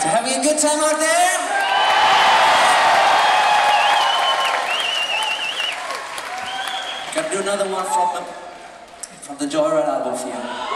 So having a good time out there? Gotta do another one from the, from the Joyride album for you.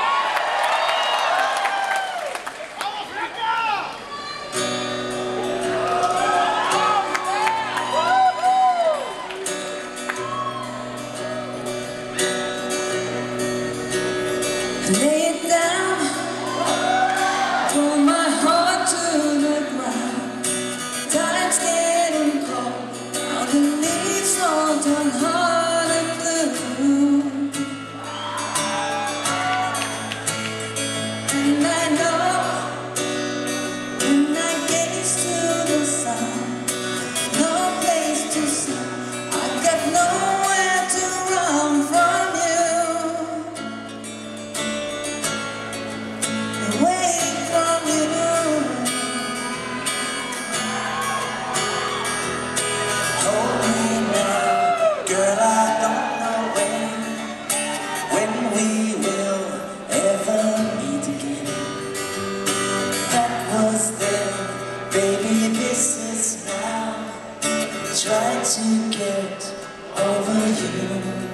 Girl, I don't know when, when we will ever meet again. That was then, baby, this is now. Try to get over you.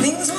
Things